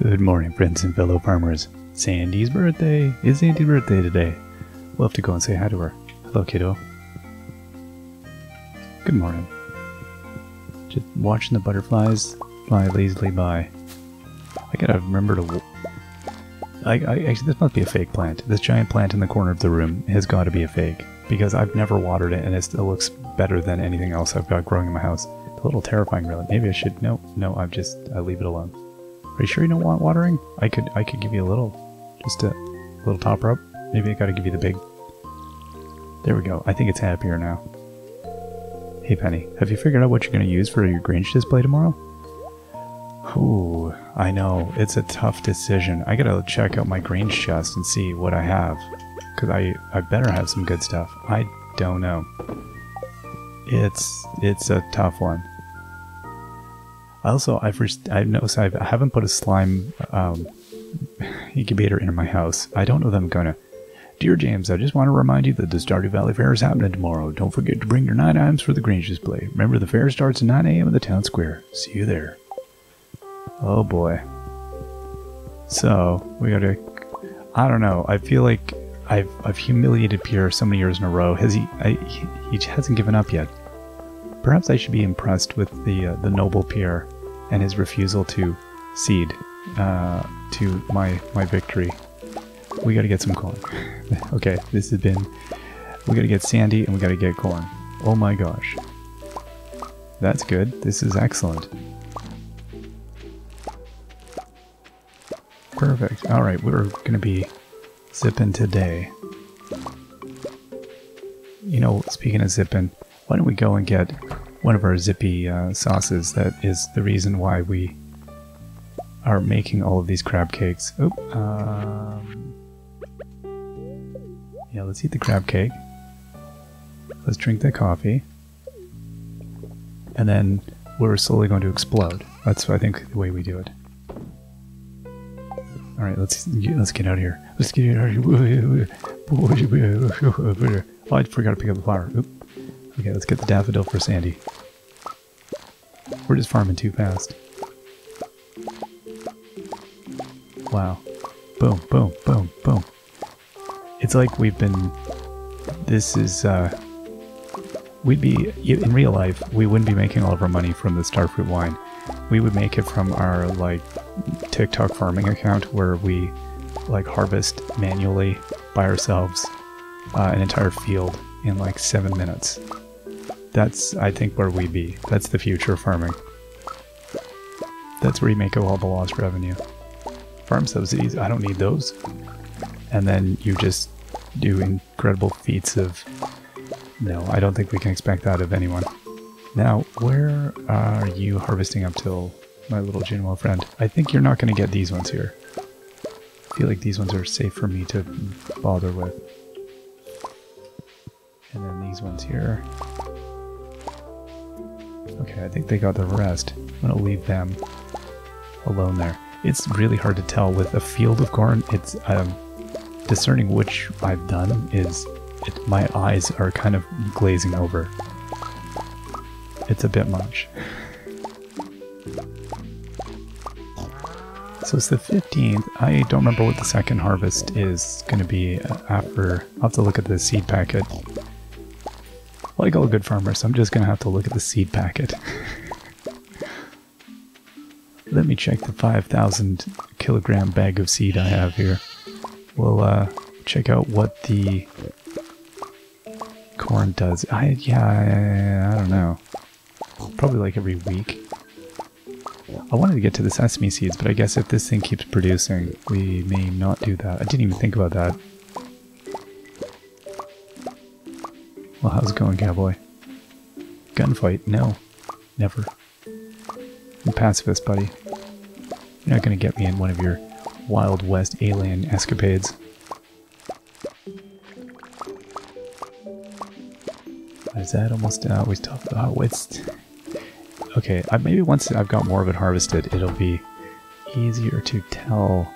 Good morning, friends and fellow farmers. Sandy's birthday. It's Sandy's birthday today. We'll have to go and say hi to her. Hello, kiddo. Good morning. Just watching the butterflies fly lazily by. I gotta remember to. I, I actually, this must be a fake plant. This giant plant in the corner of the room has got to be a fake because I've never watered it, and it still looks better than anything else I've got growing in my house. It's a little terrifying, really. Maybe I should. No, no. I'm just. I leave it alone. Are you sure you don't want watering? I could. I could give you a little, just a little top up. Maybe I got to give you the big. There we go. I think it's happier now. Hey Penny, have you figured out what you're to use for your Grange display tomorrow? Ooh, I know. It's a tough decision. I gotta check out my Grange chest and see what I have. Because I, I better have some good stuff. I don't know. It's it's a tough one. Also, I've, I've noticed I've, I haven't put a slime um, incubator in my house. I don't know that I'm gonna. Dear James, I just want to remind you that the Stardew Valley Fair is happening tomorrow. Don't forget to bring your nine items for the Grange display. Remember, the fair starts at 9 a.m. in the town square. See you there. Oh boy. So, we gotta. I don't know. I feel like I've, I've humiliated Pierre so many years in a row. Has he, I, he. He hasn't given up yet. Perhaps I should be impressed with the, uh, the noble Pierre and his refusal to cede uh, to my, my victory. We gotta get some corn. okay, this has been. We gotta get Sandy and we gotta get corn. Oh my gosh. That's good. This is excellent. Perfect. Alright, we're gonna be zipping today. You know, speaking of zipping, why don't we go and get one of our zippy uh, sauces that is the reason why we are making all of these crab cakes. Um, yeah, let's eat the crab cake. Let's drink the coffee. And then we're slowly going to explode. That's, I think, the way we do it. All right, let's let's get out of here. Let's get out of here. Oh, I forgot to pick up the flower. Oop. Okay, let's get the daffodil for Sandy. We're just farming too fast. Wow. Boom, boom, boom, boom. It's like we've been. This is, uh. We'd be. In real life, we wouldn't be making all of our money from the Starfruit wine. We would make it from our, like, TikTok farming account where we, like, harvest manually by ourselves uh, an entire field in, like, seven minutes. That's, I think, where we'd be. That's the future of farming. That's where you make all the lost revenue farm subsidies. I don't need those. And then you just do incredible feats of. No, I don't think we can expect that of anyone. Now, where are you harvesting up till, my little Junimo friend? I think you're not going to get these ones here. I feel like these ones are safe for me to bother with. And then these ones here. Okay, I think they got the rest. I'm to leave them alone there. It's really hard to tell with a field of corn. It's um, discerning which I've done is it, my eyes are kind of glazing over. It's a bit much. So it's the 15th. I don't remember what the second harvest is going to be uh, after. I'll have to look at the seed packet. Like all good farmers, I'm just going to have to look at the seed packet. Let me check the 5,000 kilogram bag of seed I have here. We'll uh, check out what the corn does. I yeah, I, I don't know. Probably like every week. I wanted to get to the sesame seeds, but I guess if this thing keeps producing, we may not do that. I didn't even think about that. Well, how's it going, cowboy? Gunfight? No. Never. I'm pacifist, buddy. You're not gonna get me in one of your Wild West alien escapades. Is that almost uh, always tough? Oh, it's okay. I, maybe once I've got more of it harvested, it'll be easier to tell.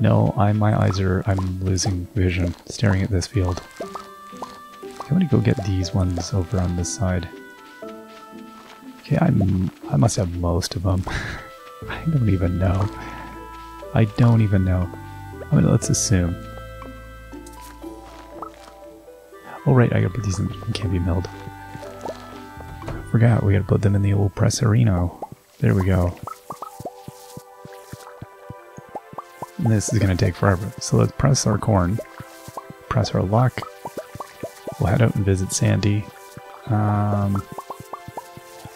No, I my eyes are. I'm losing vision staring at this field. I'm gonna go get these ones over on this side. Okay, I'm. I must have most of them. I don't even know. I don't even know. I mean, let's assume. Oh right, I gotta put these in. Can't be milled. Forgot, we gotta put them in the old presserino. There we go. This is gonna take forever. So let's press our corn. Press our luck. We'll head out and visit Sandy. Um,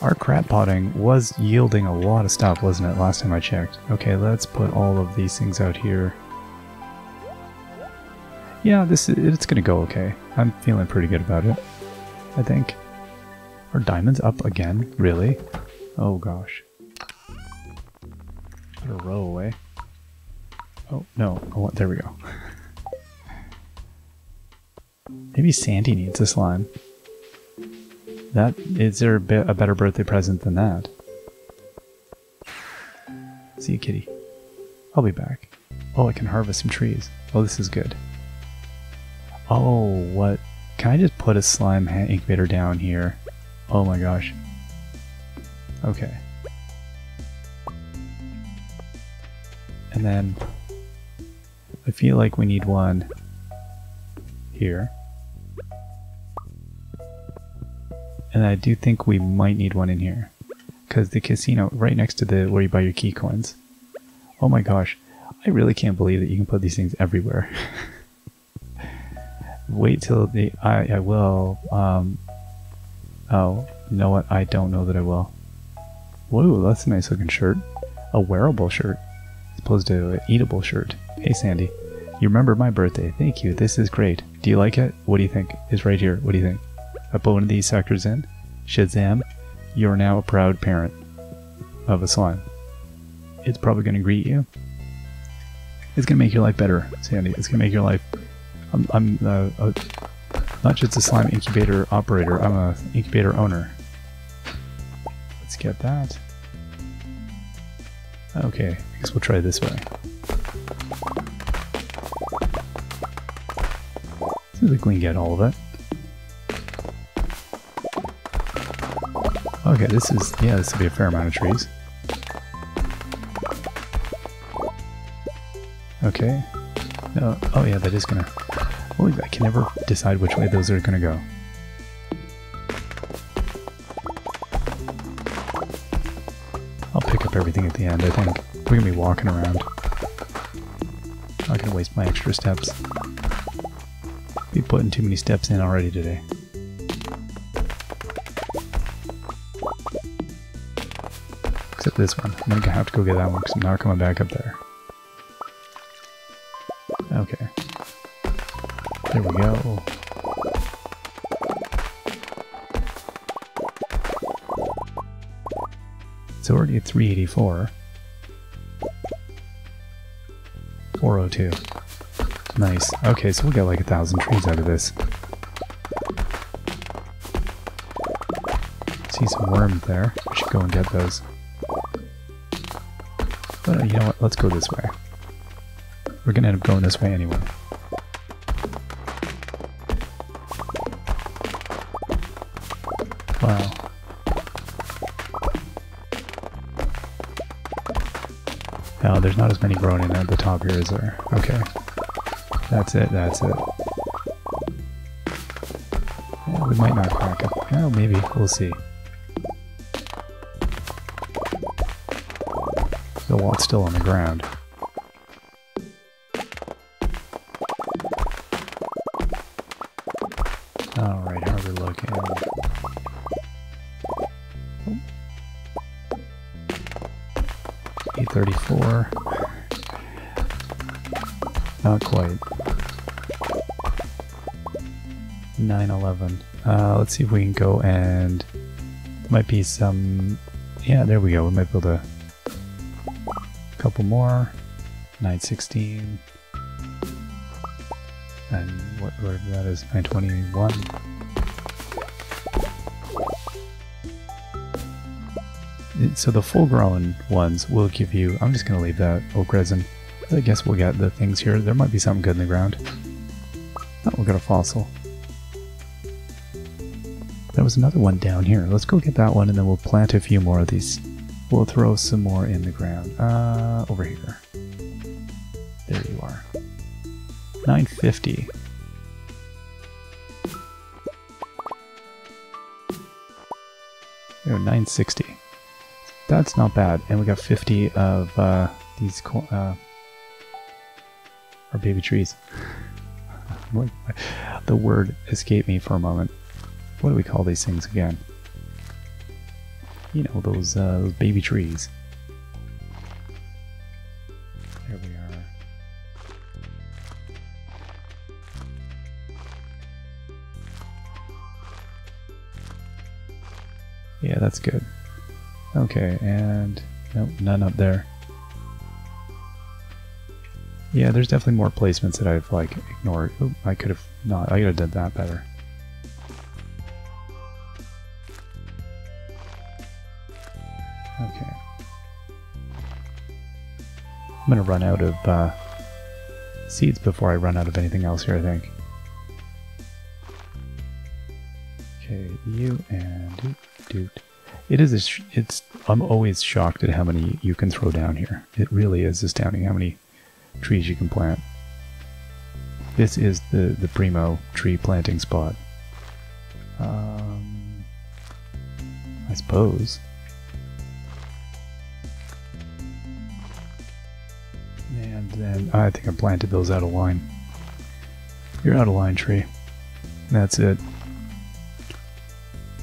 our crab potting was yielding a lot of stuff, wasn't it, last time I checked? Okay, let's put all of these things out here. Yeah, this it's gonna go okay. I'm feeling pretty good about it. I think. Are diamonds up again? Really? Oh gosh. Put a row away. Oh, no. Oh, there we go. Maybe Sandy needs a slime. That is there a, bit, a better birthday present than that? See you, kitty. I'll be back. Oh, I can harvest some trees. Oh, this is good. Oh, what? Can I just put a slime incubator down here? Oh my gosh. Okay. And then I feel like we need one here. And I do think we might need one in here. Because the casino, right next to the where you buy your Qi coins. Oh my gosh. I really can't believe that you can put these things everywhere. Wait till the... I, I will... Um, oh, you know what? I don't know that I will. Whoa, that's a nice looking shirt. A wearable shirt. As opposed to an eatable shirt. Hey Sandy. You remember my birthday. Thank you. This is great. Do you like it? What do you think? It's right here. What do you think? I put one of these sectors in. Shazam, you are now a proud parent of a slime. It's probably going to greet you. It's going to make your life better, Sandy. It's going to make your life... I'm, I'm uh, a, not just a slime incubator operator, I'm a incubator owner. Let's get that. Okay, I guess we'll try this way. Seems like we can get all of it. Okay, this is, yeah, this will be a fair amount of trees. Okay. No, oh yeah, that is gonna... Oh, I can never decide which way those are gonna go. I'll pick up everything at the end, I think. We're gonna be walking around. Not gonna waste my extra steps. Be putting too many steps in already today. Except this one. I'm gonna have to go get that one because I'm not coming back up there. Okay. There we go. It's already at 384. 402. Nice. Okay, so we'll get like a thousand trees out of this. See some worms there. We should go and get those. You know what? Let's go this way. We're gonna end up going this way anyway. Wow. No, there's not as many growing in at the top here, is there? Okay. That's it, that's it. Yeah, we might not crack it. Oh, maybe. We'll see. The wall's still on the ground. Alright, how are we looking? Oh. 834. Not quite. 911. Uh, let's see if we can go and... Might be some... Yeah, there we go. We might be able to... Couple more. 916. And what, what that is 921. So the full-grown ones will give you... I'm just going to leave that oak resin. I guess we'll get the things here. There might be something good in the ground. Oh, we'll get a fossil. There was another one down here. Let's go get that one and then we'll plant a few more of these. We'll throw some more in the ground. Uh, over here. There you are. 950. Oh, 960. That's not bad. And we got 50 of uh, these uh, our baby trees. the word escaped me for a moment. What do we call these things again? You know, those, uh, those baby trees. There we are. Yeah, that's good. Okay, and nope, none up there. Yeah, there's definitely more placements that I've like ignored. Oh, I could have not. I could have done that better. I'm gonna run out of uh, seeds before I run out of anything else here. I think. Okay, you and doot. It is. It's. I'm always shocked at how many you can throw down here. It really is astounding how many trees you can plant. This is the, the primo tree planting spot. Um, I suppose. And I think I planted those out of line. You're out of line, tree. That's it.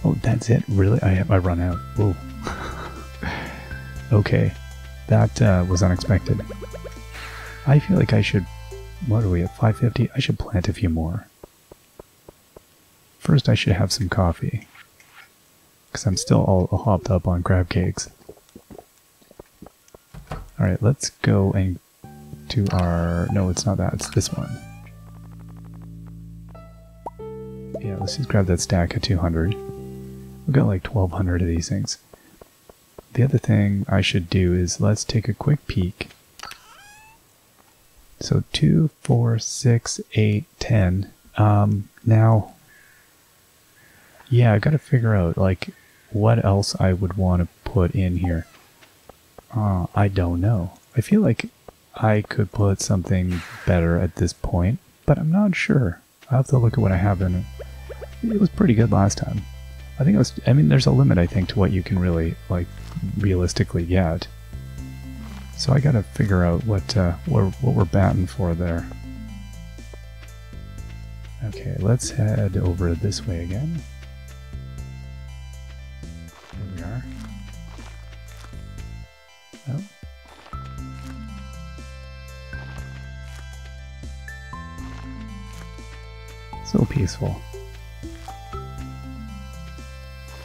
Oh, that's it? Really? I I run out. Whoa. okay. That uh, was unexpected. I feel like I should... What are we at? 550? I should plant a few more. First I should have some coffee. Because I'm still all hopped up on crab cakes. Alright, let's go and to our... No, it's not that. It's this one. Yeah, let's just grab that stack of 200. We've got like 1200 of these things. The other thing I should do is let's take a quick peek so two, four, six, eight, ten. Um, now, yeah, I got to figure out like what else I would want to put in here. Uh, I don't know. I feel like I could put something better at this point, but I'm not sure. i have to look at what I have in it. It was pretty good last time. I think it was, I mean, there's a limit, I think, to what you can really, like, realistically get. So I gotta figure out what, uh, what, what we're batting for there. Okay, let's head over this way again. Here we are. Oh. So peaceful.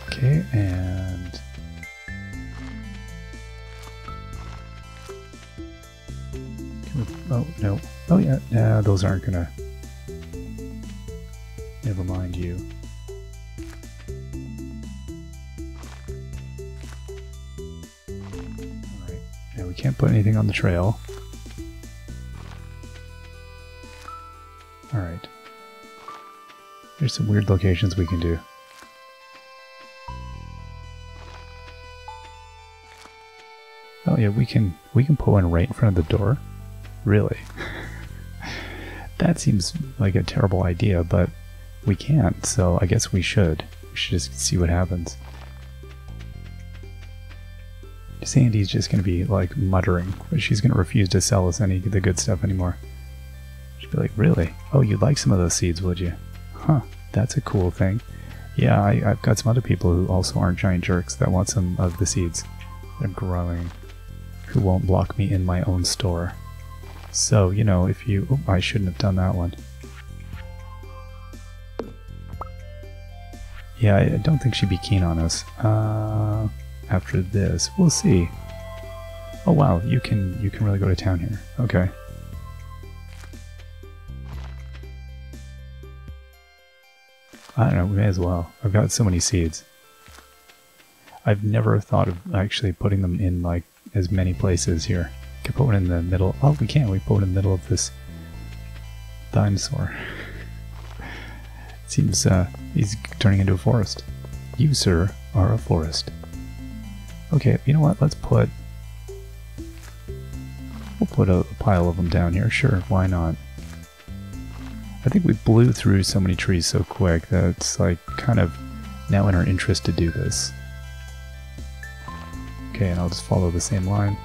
Okay, and Oh, no. Oh, yeah. Nah, those aren't gonna... Never mind you. Alright. Now we can't put anything on the trail. Some weird locations we can do. Oh yeah, we can we can put one right in front of the door. Really? that seems like a terrible idea, but we can't, so I guess we should. We should just see what happens. Sandy's just to be like muttering, but she's to refuse to sell us any of the good stuff anymore. She'd be like, really? Oh, you'd like some of those seeds, would you? Huh, that's a cool thing. Yeah, I, have got some other people who also aren't giant jerks that want some of the seeds. They're growing. Who won't block me in my own store. So, you know, if you... Oh, I shouldn't have done that one. Yeah, I don't think she'd be keen on us. Uh, after this, we'll see. Oh wow, you can you can really go to town here. Okay. I don't know, we may as well. I've got so many seeds. I've never thought of actually putting them in like as many places here. Can put one in the middle. Oh, we can. We put one in the middle of this dinosaur. seems uh, he's turning into a forest. You, sir, are a forest. Okay, you know what? Let's put... We'll put a pile of them down here. Sure, why not? I think we blew through so many trees so quick that it's like kind of now in our interest to do this. Okay, and I'll just follow the same line.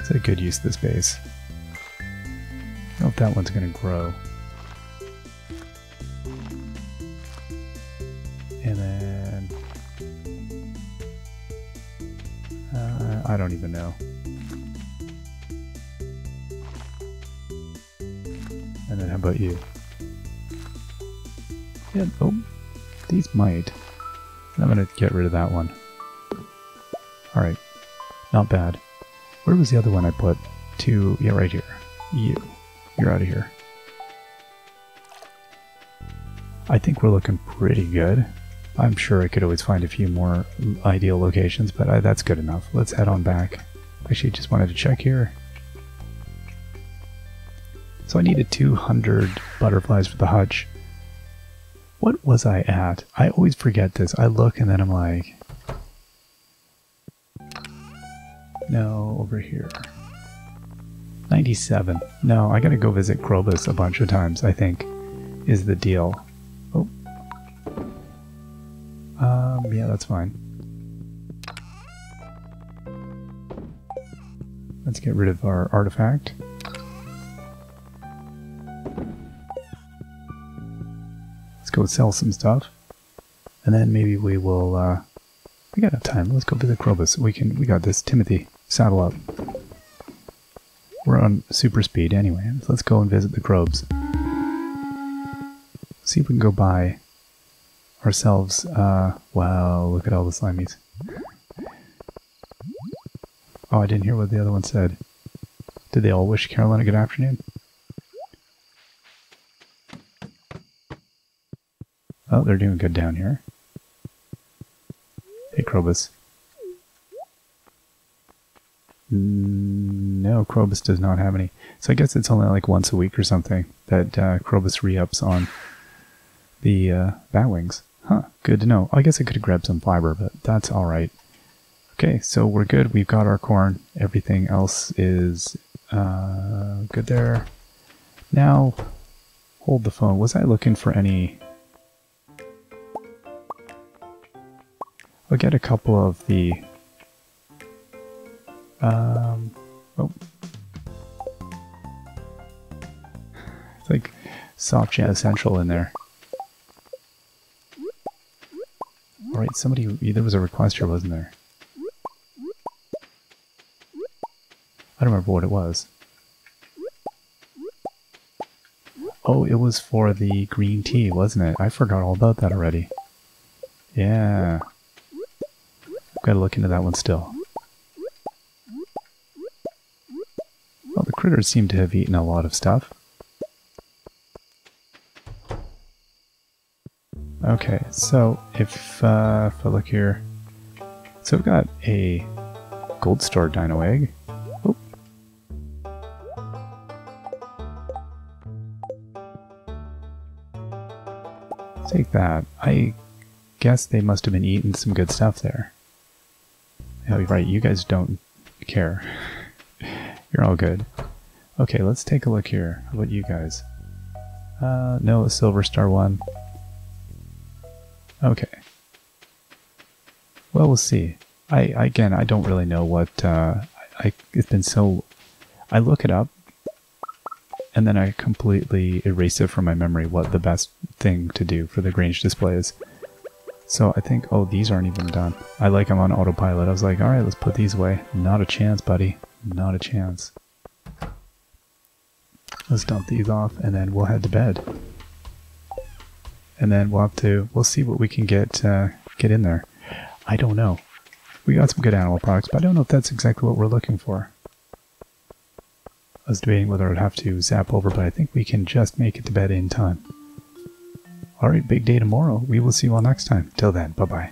It's a good use of this base. I if that one's going to grow. And then... Uh, I don't even know. And then how about you? Yeah, oh, these might. I'm gonna get rid of that one. Alright, not bad. Where was the other one I put? Two, yeah, right here. You, you're out of here. I think we're looking pretty good. I'm sure I could always find a few more ideal locations, but I, that's good enough. Let's head on back. Actually, just wanted to check here. So I needed 200 butterflies for the hutch. What was I at? I always forget this. I look and then I'm like... No, over here. 97. No, I gotta go visit Krobus a bunch of times, I think, is the deal. Oh. Um, yeah, that's fine. Let's get rid of our artifact. Go sell some stuff. And then maybe we will, uh, we got enough time. Let's go visit Krobus. We can, we got this. Timothy, saddle up. We're on super speed anyway. Let's go and visit the Krobes. See if we can go buy ourselves, uh, wow, look at all the slimies. Oh, I didn't hear what the other one said. Did they all wish Caroline a good afternoon? Oh, they're doing good down here. Hey, Krobus. No, Krobus does not have any. So I guess it's only like once a week or something that uh, Krobus re-ups on the uh, Batwings. Huh, good to know. I guess I could have grabbed some fiber, but that's alright. Okay, so we're good. We've got our corn. Everything else is uh, good there. Now, hold the phone. Was I looking for any We'll get a couple of the... Um, oh. It's like soft jazz central in there. Alright, somebody... There was a request here, wasn't there? I don't remember what it was. Oh, it was for the green tea, wasn't it? I forgot all about that already. Yeah. Gotta look into that one still. Well, the critters seem to have eaten a lot of stuff. Okay, so if, uh, if I look here, so we've got a gold star dino egg. Oh. Take that. I guess they must have been eating some good stuff there. Oh, right, you guys don't care. You're all good. Okay, let's take a look here. How about you guys? Uh, no, Silver Star one. Okay. Well, we'll see. I, again, I don't really know what, uh, I, it's been so, I look it up, and then I completely erase it from my memory what the best thing to do for the Grange display is. So I think, oh, these aren't even done. I like them on autopilot. I was like, alright, let's put these away. Not a chance, buddy. Not a chance. Let's dump these off and then we'll head to bed. And then we'll have to, we'll see what we can get, uh, get in there. I don't know. We got some good animal products, but I don't know if that's exactly what we're looking for. I was debating whether I'd have to zap over, but I think we can just make it to bed in time. Alright, big day tomorrow. We will see you all next time. Till then, bye bye.